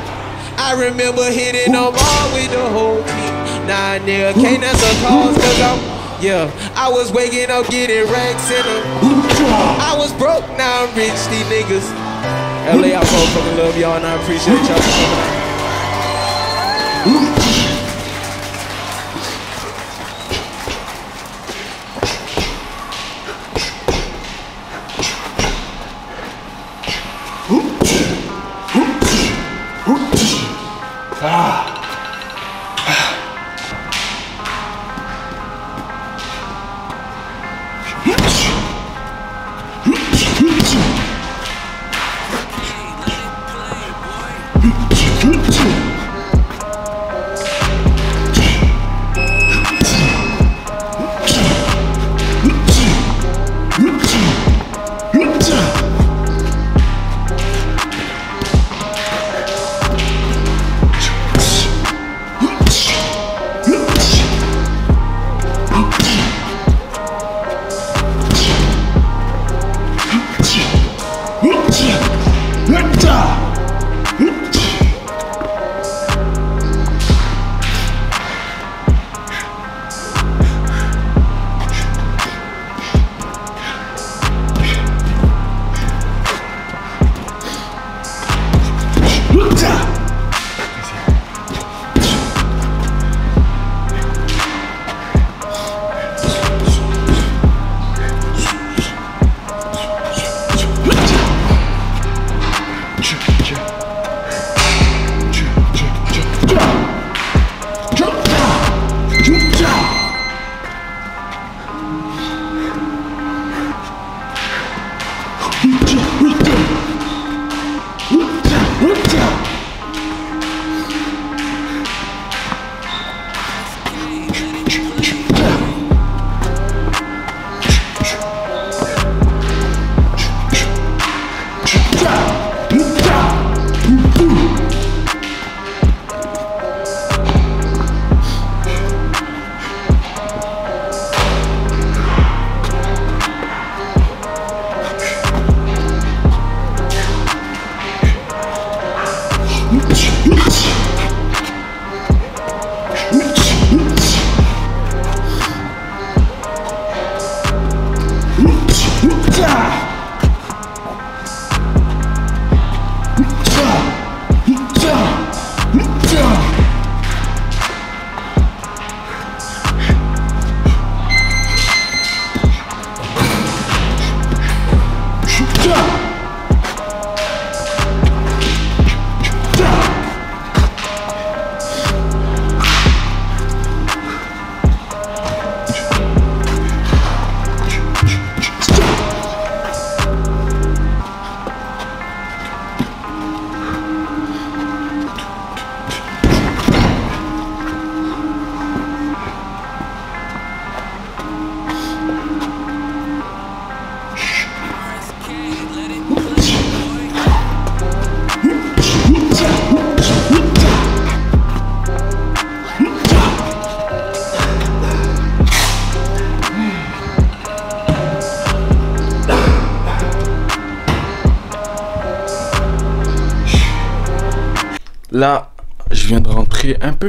[SPEAKER 4] I remember hitting them all with the whole team. Nah, nigga, can't answer calls cause I'm, yeah. I was waking up getting racks in them. I was broke, now I'm rich, these niggas. LA, I fucking love y'all and I appreciate y'all coming out.
[SPEAKER 3] Là,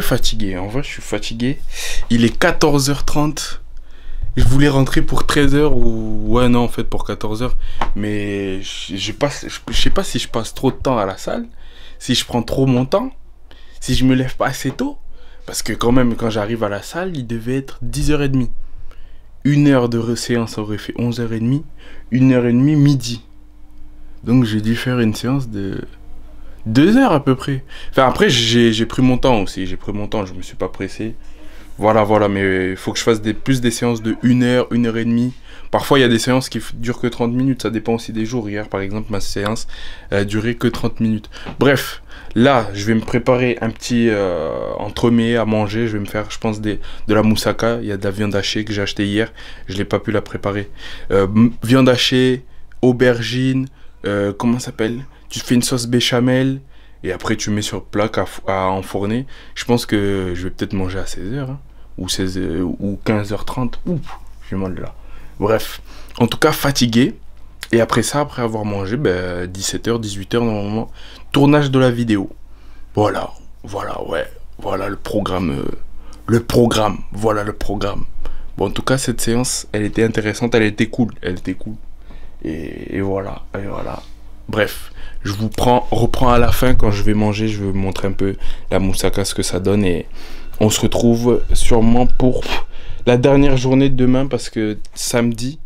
[SPEAKER 3] fatigué. En vrai, je suis fatigué. Il est 14h30. Je voulais rentrer pour 13h ou... Ouais, non, en fait, pour 14h. Mais je je passe... je sais pas si je passe trop de temps à la salle. Si je prends trop mon temps. Si je me lève pas assez tôt. Parce que quand même, quand j'arrive à la salle, il devait être 10h30. Une heure de séance aurait fait 11h30. Une heure et demie, midi. Donc j'ai dû faire une séance de deux heures à peu près. Enfin après j'ai pris mon temps aussi, j'ai pris mon temps, je me suis pas pressé. Voilà, voilà, mais il faut que je fasse des, plus des séances de une heure, une heure et demie. Parfois il y a des séances qui durent que 30 minutes, ça dépend aussi des jours. Hier par exemple ma séance a duré que 30 minutes. Bref, là je vais me préparer un petit euh, entremets à manger, je vais me faire je pense de la moussaka, il y a de la viande hachée que j'ai acheté hier, je l'ai pas pu la préparer. Euh, viande hachée, aubergine, euh, comment ça s'appelle? Tu fais une sauce béchamel et après tu mets sur plaque à, enfourner. Je pense que je vais peut-être manger à 16h ou 16 euh, ou 15h30. Ouh, j'ai mal là. Bref, en tout cas fatigué. Et après ça, après avoir mangé, ben, 17h, 18h normalement, tournage de la vidéo. Voilà, voilà, ouais, voilà le programme. euh, le programme, voilà le programme. Bon, en tout cas, cette séance, elle était intéressante, elle était cool, elle était cool. Et voilà, et voilà. Bref, je vous prends, reprends à la fin quand je vais manger, je vais vous montrer un peu la moussaka, ce que ça donne. Et on se retrouve sûrement pour la dernière journée de demain parce que samedi,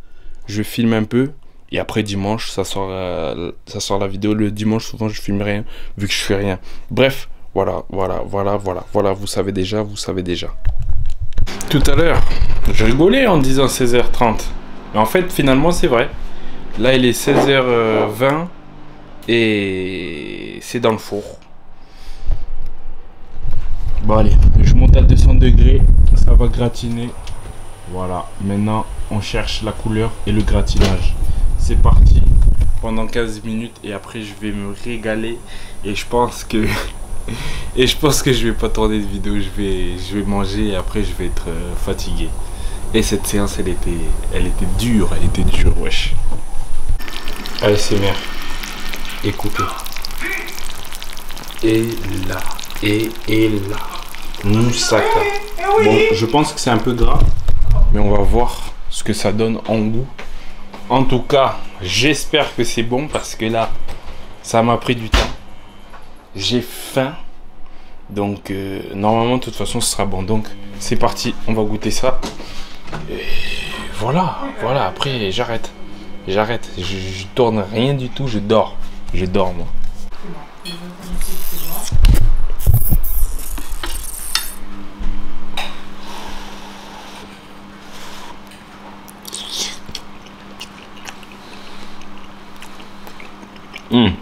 [SPEAKER 3] je filme un peu. Et après dimanche, ça sort, euh, la vidéo. Le dimanche, souvent, je filme rien, vu que je fais rien. Bref, voilà, voilà, voilà, voilà, voilà. Vous savez déjà, vous savez déjà. Tout à l'heure, je rigolais en disant 16h30. Mais en fait, finalement, c'est vrai. Là, il est 16h20 et c'est dans le four. Bon, allez, je monte à 200 degrés. Ça va gratiner. Voilà, maintenant, on cherche la couleur et le gratinage. C'est parti pendant 15 minutes et après, je vais me régaler. Et je pense que. Et je pense que je vais pas tourner de vidéo, je vais, je vais manger et après je vais être euh, fatigué. Et cette séance, elle était, elle était dure, elle était dure, wesh. Allez, c'est merde. Écoutez. Et là, et, et là. Moussaka. Bon, je pense que c'est un peu gras, mais on va voir ce que ça donne en goût. En tout cas, j'espère que c'est bon parce que là, ça m'a pris du temps. J'ai faim. Donc, euh, normalement, de toute façon, ce sera bon. Donc, c'est parti, on va goûter ça. Et voilà, voilà, après, j'arrête. J'arrête. Je, je tourne rien du tout, je dors. Je dors, moi. Hum.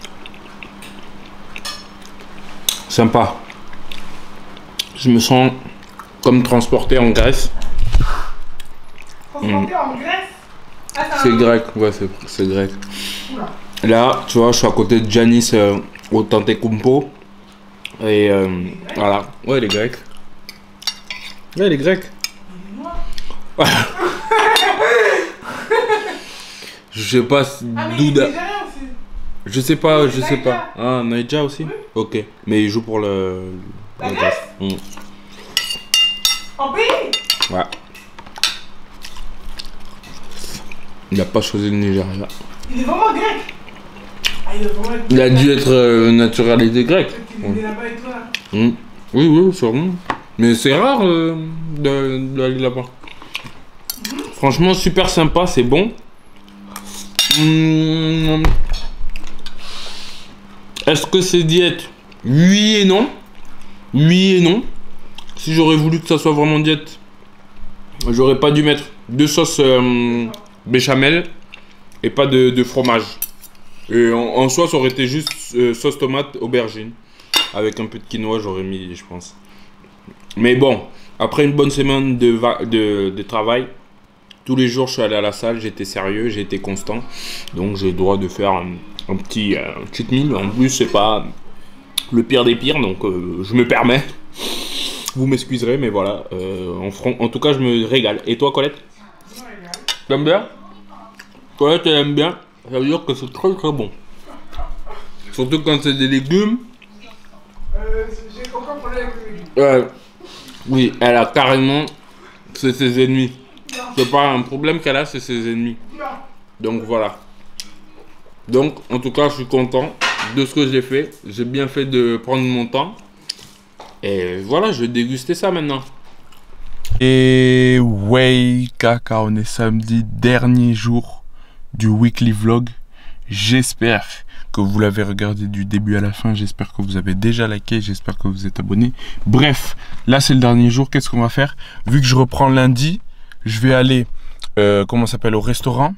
[SPEAKER 3] Sympa. Je me sens comme transporté en Grèce.
[SPEAKER 5] Transporté en Grèce? Ah,
[SPEAKER 3] C'est grec, ouais, c'est- c'est grec. Là, tu vois, je suis à côté de Janis euh, au Kumpo. Et euh, voilà. Ouais, il est grec. Ouais, il est grec. je sais pas
[SPEAKER 5] Ah,
[SPEAKER 3] d'où.
[SPEAKER 5] aussi.
[SPEAKER 3] Je sais pas, je sais pas. Ah, Naija aussi Ok. Mais il joue pour le.
[SPEAKER 5] La
[SPEAKER 3] le
[SPEAKER 5] Grèce
[SPEAKER 3] Mm.
[SPEAKER 5] En pays
[SPEAKER 3] Ouais. Il a pas choisi le Nigeria.
[SPEAKER 5] Il est vraiment grec. Il
[SPEAKER 3] a dû être euh, naturalité grecque.
[SPEAKER 5] Il est là-bas et toi. là.
[SPEAKER 3] Mm. Oui, oui, sûrement. Mais c'est rare euh, de- d'aller là-bas. Franchement, super sympa, c'est bon. Mm. Est-ce que c'est diète? Oui et non. Oui et non. Si j'aurais voulu que ça soit vraiment diète, j'aurais pas dû mettre deux sauces euh, béchamel et pas de, de fromage. Et en, en soi, ça aurait été juste euh, sauce tomate aubergine. Avec un peu de quinoa, j'aurais mis, je pense. Mais bon, après une bonne semaine de, va- de, de travail, tous les jours je suis allé à la salle, j'étais sérieux, j'ai été constant. Donc j'ai le droit de faire un, un petit euh, cheat meal. En plus, c'est pas le pire des pires, donc euh, je me permets. Vous m'excuserez, mais voilà. euh, en tout cas, je me régale. Et toi, Colette? T'aimes bien? Colette, elle aime bien? Ça veut dire que c'est très très bon. Surtout quand c'est des légumes.
[SPEAKER 5] Euh, j'ai aucun problème avec lui.
[SPEAKER 3] Oui, elle a carrément. C'est ses ennemis. C'est pas un problème qu'elle a, c'est ses ennemis.
[SPEAKER 5] Non.
[SPEAKER 3] Donc voilà. Donc, en tout cas, je suis content de ce que j'ai fait. J'ai bien fait de prendre mon temps. Et voilà, je vais déguster ça maintenant. Et ouais, caca, on est samedi, dernier jour du weekly vlog. J'espère que vous l'avez regardé du début à la fin. J'espère que vous avez déjà liké. J'espère que vous êtes abonné. Bref, là c'est le dernier jour. Qu'est-ce qu'on va faire? Vu que je reprends lundi, je vais aller, euh, comment s'appelle, au restaurant.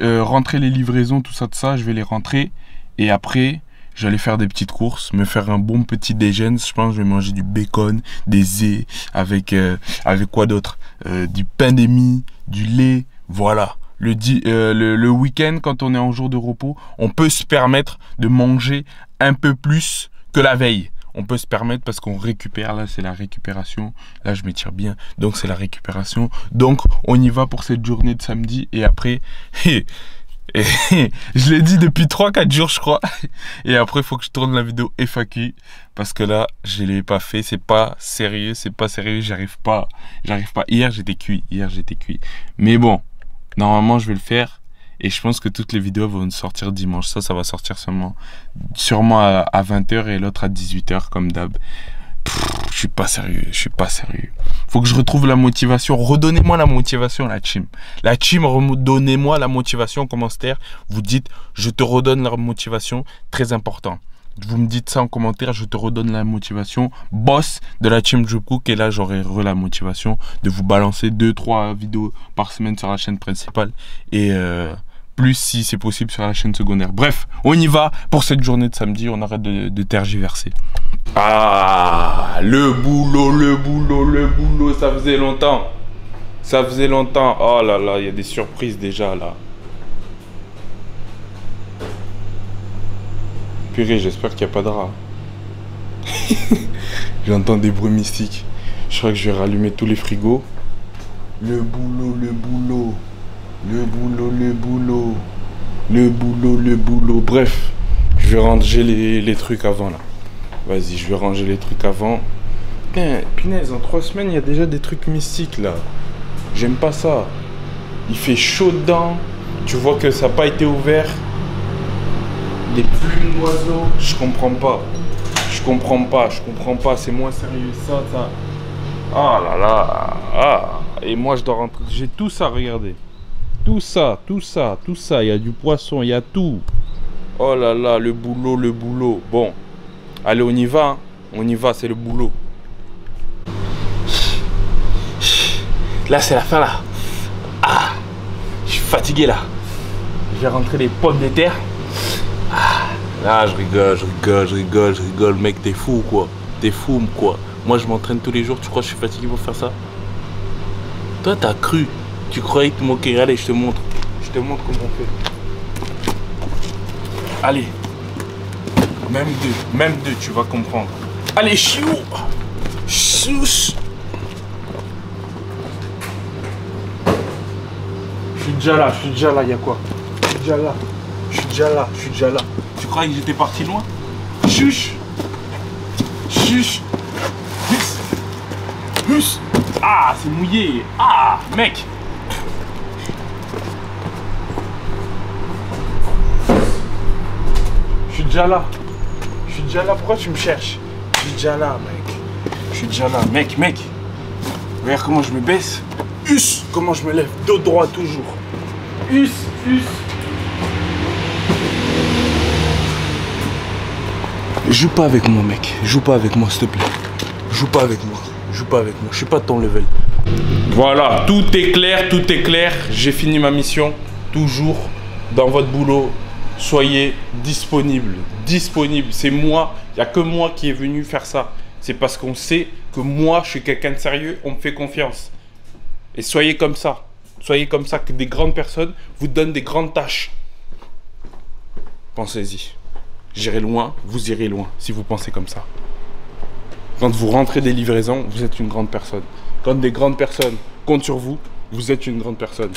[SPEAKER 3] Euh, rentrer les livraisons, tout ça, tout ça. Je vais les rentrer. Et après, j'allais faire des petites courses, me faire un bon petit déjeuner. Je pense que je vais manger du bacon, des œufs, avec, euh, avec quoi d'autre? Euh, Du pain de mie, du lait. Voilà. Euh, le, le week-end, quand on est en jour de repos, on peut se permettre de manger un peu plus que la veille. On peut se permettre parce qu'on récupère, là c'est la récupération, là je m'étire bien, donc c'est la récupération. Donc on y va pour cette journée de samedi et après, je l'ai dit depuis 3-4 jours je crois, et après il faut que je tourne la vidéo FAQ parce que là je l'ai pas fait, c'est pas sérieux, c'est pas sérieux, j'arrive pas, j'arrive pas. Hier j'étais cuit, hier j'étais cuit. Mais bon, normalement je vais le faire et je pense que toutes les vidéos vont sortir dimanche. Ça, ça va sortir seulement, sûrement à, à 20h et l'autre à 18h comme d'hab. Je suis pas sérieux, je suis pas sérieux. Faut que je retrouve la motivation. Redonnez-moi la motivation, la team. La team, redonnez-moi la motivation en commentaire. Vous dites, je te redonne la motivation. Très important. Vous me dites ça en commentaire, je te redonne la motivation. Boss de la team Cook et là j'aurai re la motivation de vous balancer 2-3 vidéos par semaine sur la chaîne principale et euh, plus si c'est possible sur la chaîne secondaire. Bref, on y va pour cette journée de samedi, on arrête de tergiverser. Ah, le boulot, le boulot, le boulot, ça faisait longtemps. Ça faisait longtemps. Oh là là, il y a des surprises déjà là. J'espère qu'il n'y a pas de rat. J'entends des bruits mystiques. Je crois que je vais rallumer tous les frigos. Le boulot, le boulot. Le boulot, le boulot. Le boulot, le boulot. Bref, je vais ranger les, les trucs avant là. Vas-y, je vais ranger les trucs avant. Putain, punaise, en trois semaines, il y a déjà des trucs mystiques là. J'aime pas ça. Il fait chaud dedans. Tu vois que ça n'a pas été ouvert. Je comprends pas. Je comprends pas. Je comprends pas. C'est moins sérieux ça, ça. Ah là là. Ah. Et moi, je dois rentrer. J'ai tout ça, regardez. Tout ça, tout ça, tout ça. Il y a du poisson, il y a tout. Oh là là, le boulot, le boulot. Bon. Allez, on y va. hein. On y va, c'est le boulot. Là, c'est la fin, là. Ah, je suis fatigué, là. Je vais rentrer les pommes de terre. Ah, là, je rigole, je rigole, je rigole, je rigole. Mec, t'es fou, ou quoi. T'es fou, ou quoi. Moi, je m'entraîne tous les jours. Tu crois que je suis fatigué pour faire ça? Toi, t'as cru. Tu croyais te moquer. Allez, je te montre. Je te montre comment on fait. Allez. Même deux, même deux, tu vas comprendre. Allez, chiou Chouch Je suis déjà là, je suis déjà là, y a quoi? Je suis déjà là, je suis déjà là, je suis déjà là. Tu croyais que j'étais parti loin? Chuch Chuch Hus Hus Ah, c'est mouillé Ah, mec Je suis déjà là. Je suis déjà là. Pourquoi tu me cherches? Je suis déjà là, mec. Je suis déjà là. Mec, mec. Regarde comment je me baisse. Us Comment je me lève. Dos droit toujours. Us, us. Joue pas avec moi, mec. Joue pas avec moi, s'il te plaît. Joue pas avec moi. Joue pas avec moi. Je suis pas de ton level. Voilà, tout est clair, tout est clair. J'ai fini ma mission. Toujours dans votre boulot. Soyez disponible. Disponible. C'est moi. Il n'y a que moi qui est venu faire ça. C'est parce qu'on sait que moi, je suis quelqu'un de sérieux. On me fait confiance. Et soyez comme ça. Soyez comme ça que des grandes personnes vous donnent des grandes tâches. Pensez-y. J'irai loin, vous irez loin si vous pensez comme ça. Quand vous rentrez des livraisons, vous êtes une grande personne. Quand des grandes personnes comptent sur vous, vous êtes une grande personne.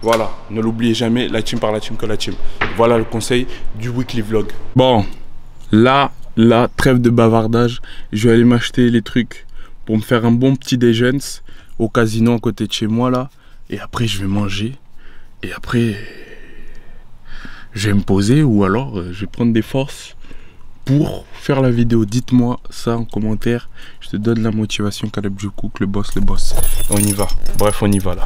[SPEAKER 3] Voilà, ne l'oubliez jamais, la team par la team que la team. Voilà le conseil du weekly vlog. Bon, là, là, trêve de bavardage. Je vais aller m'acheter les trucs pour me faire un bon petit déjeuner au casino à côté de chez moi là. Et après, je vais manger. Et après, je vais me poser ou alors euh, je vais prendre des forces pour faire la vidéo. Dites-moi ça en commentaire. Je te donne la motivation, Caleb Cook, le boss, le boss. On y va. Bref, on y va là.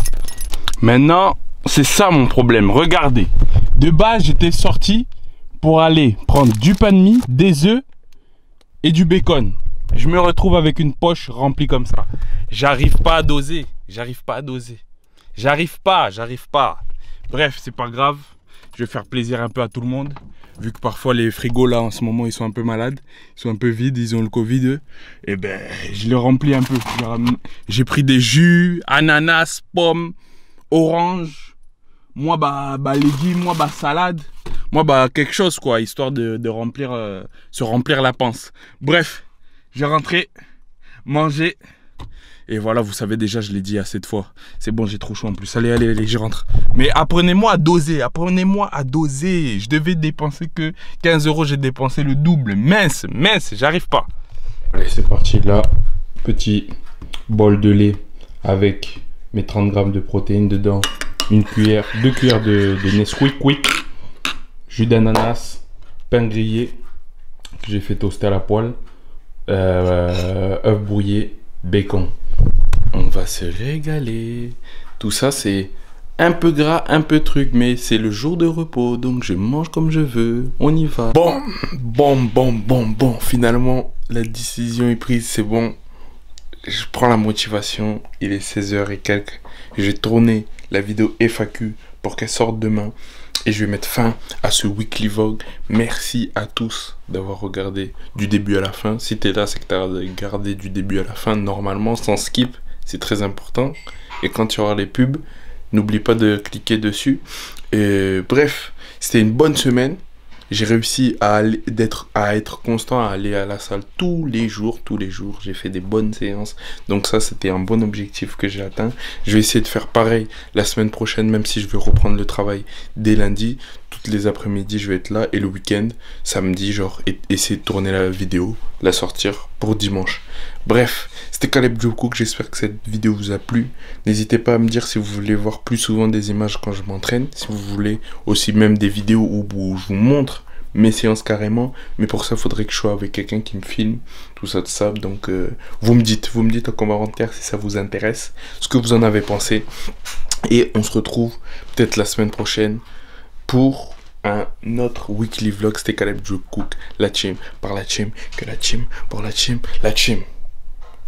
[SPEAKER 3] Maintenant, c'est ça mon problème. Regardez. De base, j'étais sorti pour aller prendre du pain de mie, des œufs et du bacon. Je me retrouve avec une poche remplie comme ça. J'arrive pas à doser. J'arrive pas à doser. J'arrive pas, j'arrive pas. Bref, c'est pas grave. Je vais faire plaisir un peu à tout le monde. Vu que parfois les frigos là en ce moment ils sont un peu malades, ils sont un peu vides, ils ont le Covid. Et ben je les remplis un peu. J'ai pris des jus, ananas, pommes, orange. Moi bah, bah légumes, moi bah salade. Moi bah quelque chose quoi, histoire de, de remplir, euh, se remplir la panse. Bref, j'ai rentré, mangé. Et voilà, vous savez déjà, je l'ai dit assez de fois. C'est bon, j'ai trop chaud en plus. Allez, allez, allez, je rentre. Mais apprenez-moi à doser. Apprenez-moi à doser. Je devais dépenser que 15 euros. J'ai dépensé le double. Mince, mince, j'arrive pas. Allez, c'est parti. Là, petit bol de lait avec mes 30 grammes de protéines dedans. Une cuillère, deux cuillères de, de Nesquik Quick. Jus d'ananas, pain grillé que j'ai fait toaster à la poêle. Euh, œuf brouillé, bacon. Se régaler. Tout ça, c'est un peu gras, un peu truc, mais c'est le jour de repos, donc je mange comme je veux. On y va. Bon, bon, bon, bon, bon. Finalement, la décision est prise, c'est bon. Je prends la motivation. Il est 16h et quelques. J'ai tourné la vidéo FAQ pour qu'elle sorte demain. Et je vais mettre fin à ce weekly vlog. Merci à tous d'avoir regardé du début à la fin. Si t'es là, c'est que t'as regardé du début à la fin. Normalement, sans skip, c'est très important. Et quand tu auras les pubs, n'oublie pas de cliquer dessus. Bref, c'était une bonne semaine. J'ai réussi à, à être constant, à aller à la salle tous les jours, tous les jours. J'ai fait des bonnes séances. Donc ça, c'était un bon objectif que j'ai atteint. Je vais essayer de faire pareil la semaine prochaine, même si je vais reprendre le travail dès lundi. Toutes les après-midi, je vais être là. Et le week-end, samedi, genre, essayer de tourner la vidéo, la sortir pour dimanche. Bref, c'était Caleb Cook. J'espère que cette vidéo vous a plu. N'hésitez pas à me dire si vous voulez voir plus souvent des images quand je m'entraîne. Si vous voulez aussi même des vidéos où, je vous montre mes séances carrément. Mais pour ça, il faudrait que je sois avec quelqu'un qui me filme. Tout ça, tout ça. Donc, euh, vous me dites, vous me dites en commentaire si ça vous intéresse, ce que vous en avez pensé. Et on se retrouve peut-être la semaine prochaine pour un autre weekly vlog. C'était Caleb Joe Cook, la team, par la team, que la team, pour la team, la team.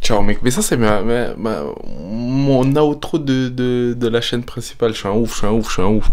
[SPEAKER 3] Ciao mec, mais ça c'est ma, ma- ma- mon outro de, de, de la chaîne principale, je suis un ouf, je suis un ouf, je suis un ouf.